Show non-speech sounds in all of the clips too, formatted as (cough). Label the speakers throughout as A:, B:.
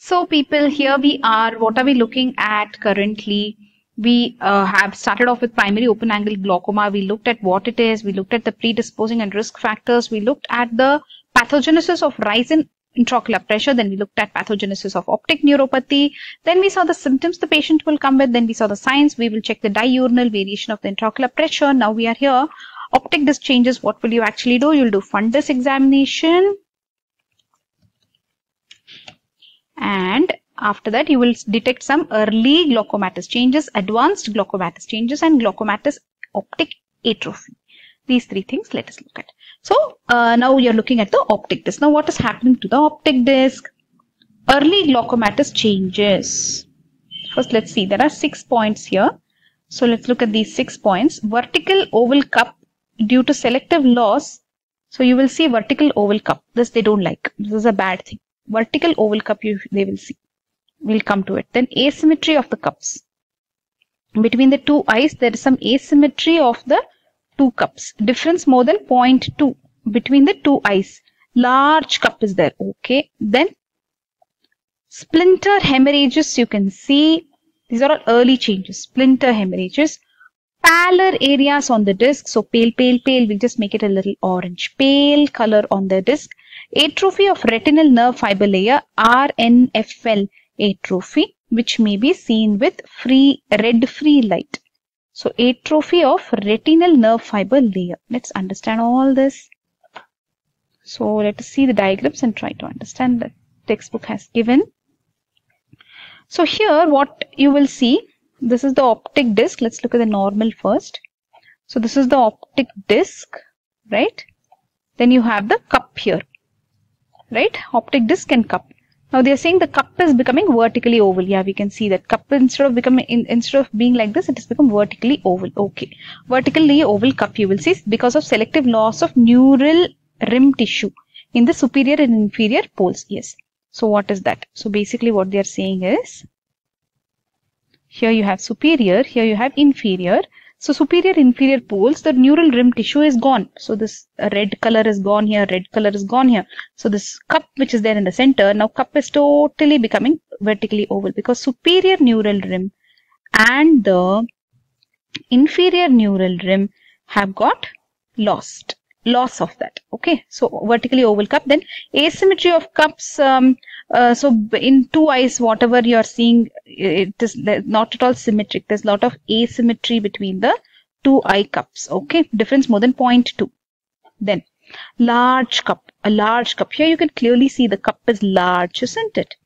A: So people, here we are. What are we looking at currently? We uh, have started off with primary open angle glaucoma. We looked at what it is. We looked at the predisposing and risk factors. We looked at the pathogenesis of rise in intraocular pressure. Then we looked at pathogenesis of optic neuropathy. Then we saw the symptoms the patient will come with. Then we saw the signs. We will check the diurnal variation of the intraocular pressure. Now we are here. Optic disc changes. What will you actually do? You'll do fundus examination and after that you will detect some early glaucomatous changes, advanced glaucomatous changes and glaucomatous optic atrophy. These three things let us look at. So uh, now you're looking at the optic disc. Now what is happening to the optic disc? Early glaucomatous changes. First let's see there are six points here. So let's look at these six points. Vertical oval cup due to selective loss. So you will see vertical oval cup. This they don't like. This is a bad thing vertical oval cup you, they will see. We'll come to it. Then asymmetry of the cups. Between the two eyes, there is some asymmetry of the two cups. Difference more than 0.2 between the two eyes. Large cup is there. Okay. Then splinter hemorrhages you can see. These are all early changes. Splinter hemorrhages. Pallor areas on the disc. So pale, pale, pale. We'll just make it a little orange. Pale color on the disc Atrophy of retinal nerve fiber layer RNFL atrophy which may be seen with free red free light. So atrophy of retinal nerve fiber layer. Let's understand all this. So let us see the diagrams and try to understand the textbook has given. So here what you will see, this is the optic disc. Let's look at the normal first. So this is the optic disc, right? Then you have the cup here right? Optic disc and cup. Now they are saying the cup is becoming vertically oval. Yeah, we can see that cup instead of becoming in, instead of being like this, it has become vertically oval. Okay, vertically oval cup you will see because of selective loss of neural rim tissue in the superior and inferior poles. Yes. So what is that? So basically what they are saying is here you have superior, here you have inferior. So superior inferior poles, the neural rim tissue is gone. So this red color is gone here, red color is gone here. So this cup which is there in the center, now cup is totally becoming vertically oval because superior neural rim and the inferior neural rim have got lost loss of that okay so vertically oval cup then asymmetry of cups um, uh, so in two eyes, whatever you are seeing, it is not at all symmetric. There's a lot of asymmetry between the two eye cups. Okay, difference more than 0.2. Then large cup, a large cup. Here you can clearly see the cup is large, isn't it?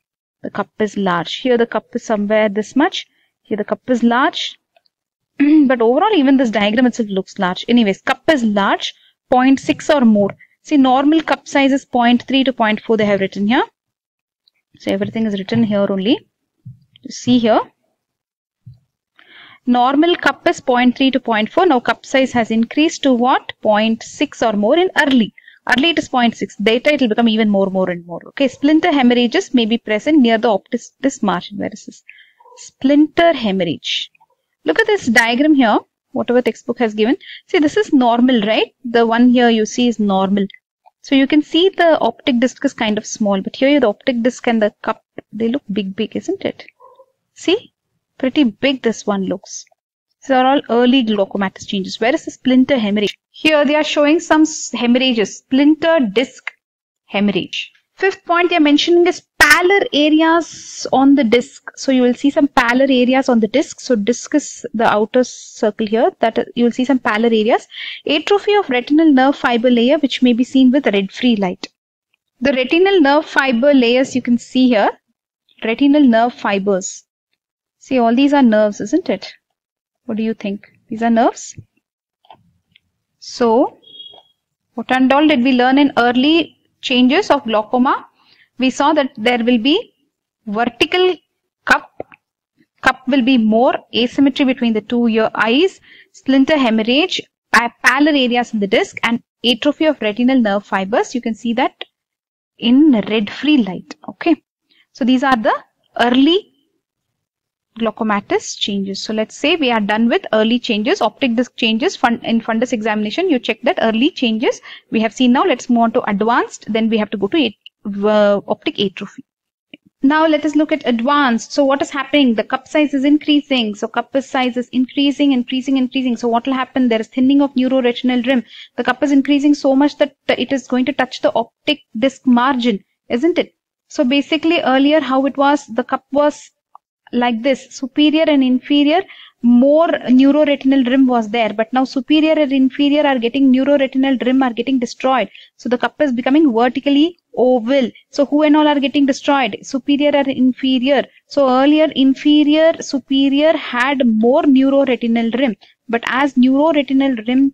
A: The cup is large. Here the cup is somewhere this much. Here the cup is large. (clears throat) but overall, even this diagram itself looks large. Anyways, cup is large, 0.6 or more. See, normal cup size is 0.3 to 0.4 they have written here. So everything is written here only. See here. Normal cup is 0.3 to 0.4. Now cup size has increased to what? 0.6 or more in early. Early it is 0.6. Data it will become even more, more and more. Okay. Splinter hemorrhages may be present near the optic disc margin. Where is this? Splinter hemorrhage. Look at this diagram here. Whatever textbook has given. See this is normal, right? The one here you see is normal. So you can see the optic disc is kind of small, but here the optic disc and the cup, they look big, big, isn't it? See? Pretty big this one looks. These are all early glaucomatous changes. Where is the splinter hemorrhage? Here they are showing some hemorrhages. Splinter disc hemorrhage. Fifth point they are mentioning is pallor areas on the disc. So you will see some paler areas on the disc. So disc is the outer circle here that you will see some paler areas. Atrophy of retinal nerve fiber layer which may be seen with red free light. The retinal nerve fiber layers you can see here. Retinal nerve fibers. See all these are nerves isn't it? What do you think? These are nerves. So what and all did we learn in early changes of glaucoma? We saw that there will be vertical cup. Cup will be more asymmetry between the two your eyes splinter hemorrhage pallor areas in the disc and atrophy of retinal nerve fibers. You can see that in red free light okay? So these are the early glaucomatous changes. So let's say we are done with early changes optic disc changes. Fun in fundus examination you check that early changes we have seen. Now let's move on to advanced. Then we have to go to uh, Uh, optic atrophy. now let us look at advanced. So what is happening? The cup size is increasing. So cup size is increasing, increasing, increasing. So what will happen? There is thinning of neuroretinal rim. The cup is increasing so much that it is going to touch the optic disc margin, isn't it? So basically earlier how it was, the cup was like this, superior and inferior more neuroretinal rim was there. But now superior and inferior are getting neuroretinal rim are getting destroyed. So the cup is becoming vertically oval. So who and all are getting destroyed? Superior and inferior. So earlier inferior superior had more neuroretinal rim. But as neuroretinal rim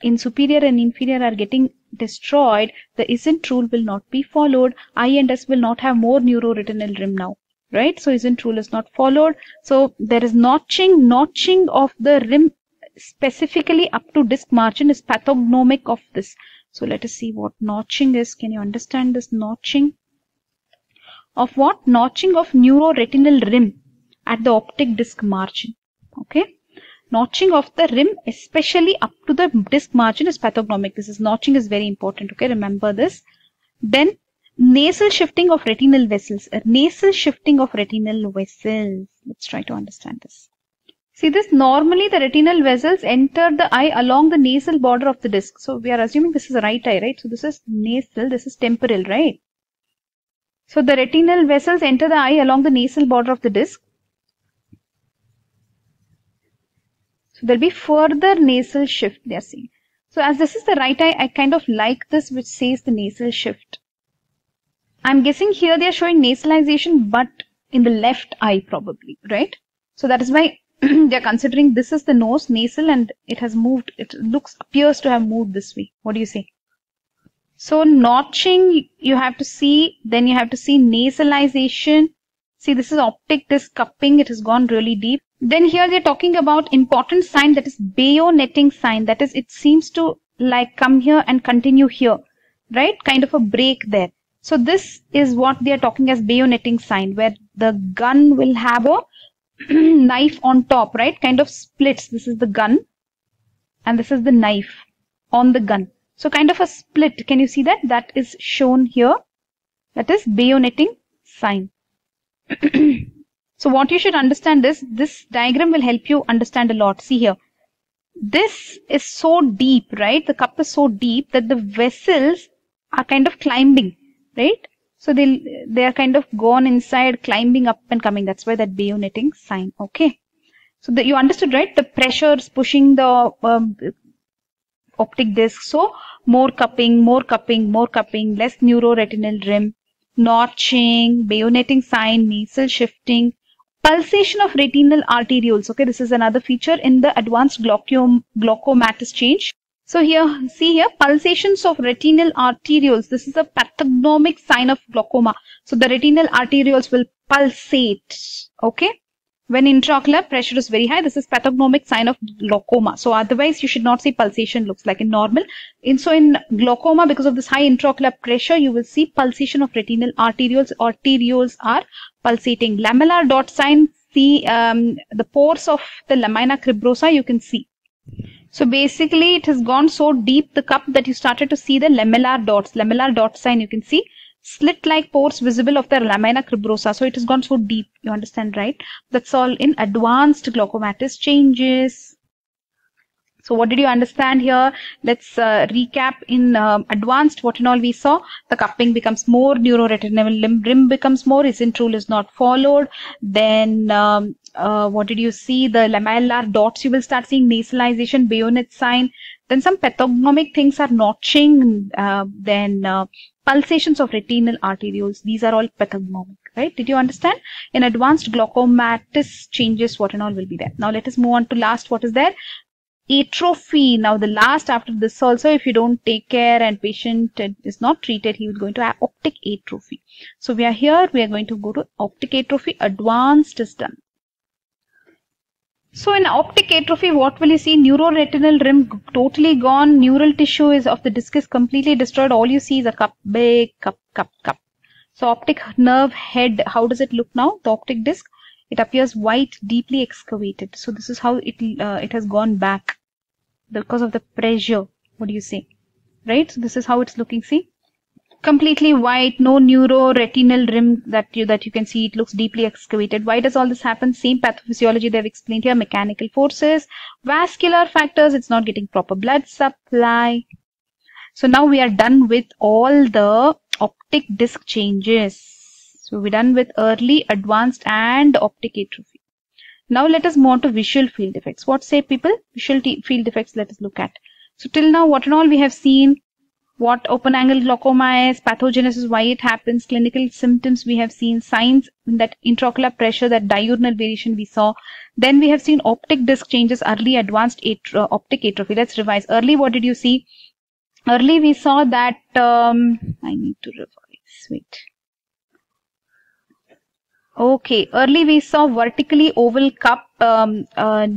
A: in superior and inferior are getting destroyed the ISNT rule will not be followed. I and s will not have more neuroretinal rim now right? So ISNT rule is not followed. So there is notching, notching of the rim specifically up to disc margin is pathognomic of this. So let us see what notching is. Can you understand this notching? Of what? Notching of neuroretinal rim at the optic disc margin. Okay. Notching of the rim, especially up to the disc margin is pathognomic. This is notching is very important. Okay. Remember this. Then nasal shifting of retinal vessels. A nasal shifting of retinal vessels. Let's try to understand this. See this, normally the retinal vessels enter the eye along the nasal border of the disc. So we are assuming this is right eye, right? So this is nasal, this is temporal, right? So the retinal vessels enter the eye along the nasal border of the disc. So there'll be further nasal shift they are seeing. So as this is the right eye, I kind of like this which says the nasal shift. I'm guessing here they're showing nasalization, but in the left eye probably, right? So that is why (clears throat) they're considering this is the nose, nasal, and it has moved, it looks, appears to have moved this way. What do you say? So notching, you have to see, then you have to see nasalization. See, this is optic disc cupping. It has gone really deep. Then here they're talking about important sign that is bayoneting sign. That is, it seems to like come here and continue here, right? Kind of a break there. So this is what they are talking as bayoneting sign where the gun will have a (clears throat) knife on top, right? Kind of splits. This is the gun and this is the knife on the gun. So kind of a split. Can you see that? That is shown here. That is bayoneting sign. (clears throat) so what you should understand is this diagram will help you understand a lot. See here. This is so deep, right? The cup is so deep that the vessels are kind of climbing right? So they they are kind of gone inside, climbing up and coming. That's why that bayoneting sign. Okay. So that you understood, right? The pressure is pushing the um, optic disc. So more cupping, more cupping, more cupping, less neuroretinal rim, notching, bayoneting sign, nasal shifting, pulsation of retinal arterioles. Okay, this is another feature in the advanced glaucom glaucomatous change. So here, see here, pulsations of retinal arterioles. This is a pathognomic sign of glaucoma. So the retinal arterioles will pulsate. Okay. When intraocular pressure is very high, this is pathognomic sign of glaucoma. So otherwise, you should not see pulsation looks like in normal. In so in glaucoma, because of this high intraocular pressure, you will see pulsation of retinal arterioles. Arterioles are pulsating. Lamellar dot sign, see um, the pores of the lamina cribrosa, you can see. So basically it has gone so deep the cup that you started to see the lamellar dots. Lamellar dot sign you can see slit like pores visible of the lamina cribrosa. So it has gone so deep. You understand, right? That's all in advanced glaucomatous changes. So what did you understand here? Let's uh, recap in uh, advanced what and all we saw. The cupping becomes more, neuroretinal limb rim becomes more, ISNT rule is not followed. Then um, uh, what did you see? The lamellar dots you will start seeing nasalization, bayonet sign. Then some pathognomic things are notching. Uh, then uh, pulsations of retinal arterioles. These are all pathognomic, right? Did you understand? In advanced glaucomatous changes, what and all will be there. Now let us move on to last. What is there? atrophy. Now the last after this also, if you don't take care and patient is not treated, he will going to optic atrophy. So we are here, we are going to go to optic atrophy, advanced is done. So in optic atrophy, what will you see? Neuroretinal rim totally gone. Neural tissue is of the disc is completely destroyed. All you see is a cup, big cup, cup, cup. So optic nerve head, how does it look now? The optic disc, it appears white, deeply excavated. So this is how it uh, it has gone back because of the pressure. What do you say? Right? So this is how it's looking. See? Completely white, no neuroretinal rim that you that you can see. It looks deeply excavated. Why does all this happen? Same pathophysiology they've explained here. Mechanical forces, vascular factors. It's not getting proper blood supply. So now we are done with all the optic disc changes. So we're done with early, advanced, and optic atrophy. Now let us move on to visual field effects. What say people? Visual field effects. Let us look at. So till now, what and all we have seen what open angle glaucoma is, pathogenesis, why it happens, clinical symptoms we have seen, signs that intraocular pressure, that diurnal variation we saw. Then we have seen optic disc changes, early advanced optic atrophy. Let's revise. Early, what did you see? Early we saw that, um, I need to revise, wait. Okay, early we saw vertically oval cup, um, uh,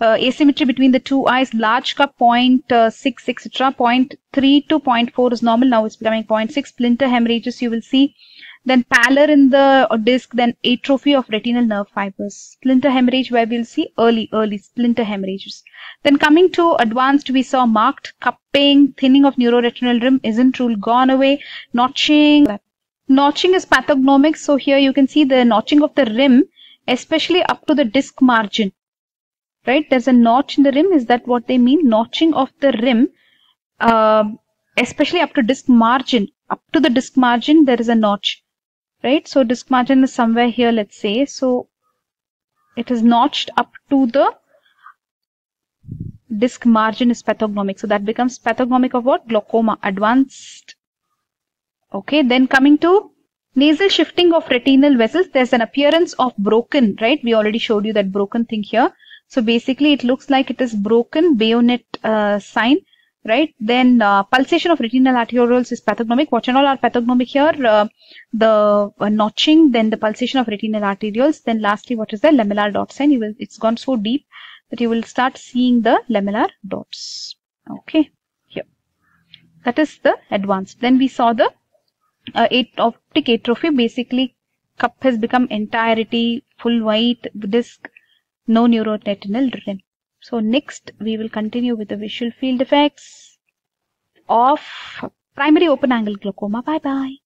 A: uh, asymmetry between the two eyes, large cup 0.6, etc. 0.3 to 0.4 is normal. Now it's becoming 0.6. Splinter hemorrhages you will see. Then pallor in the disc, then atrophy of retinal nerve fibers. Splinter hemorrhage where we'll see early, early splinter hemorrhages. Then coming to advanced, we saw marked cupping, thinning of neuroretinal rim ISNT rule gone away, notching. Notching is pathognomic. So here you can see the notching of the rim, especially up to the disc margin right? There's a notch in the rim. Is that what they mean? Notching of the rim, uh, especially up to disc margin. Up to the disc margin, there is a notch, right? So disc margin is somewhere here, let's say. So it is notched up to the disc margin is pathognomic. So that becomes pathognomic of what? Glaucoma, advanced. Okay, then coming to nasal shifting of retinal vessels, there's an appearance of broken, right? We already showed you that broken thing here. So basically it looks like it is broken bayonet uh, sign, right? Then uh, pulsation of retinal arterioles is pathognomic. What and all are pathognomic here? Uh, the uh, notching, then the pulsation of retinal arterioles. Then lastly, what is the lamellar dot sign? You will, it's gone so deep that you will start seeing the lamellar dots. Okay, here. That is the advanced. Then we saw the uh, optic atrophy. Basically, cup has become entirety, full white disc no neuroretinal rim. So next we will continue with the visual field effects of primary open angle glaucoma. Bye bye.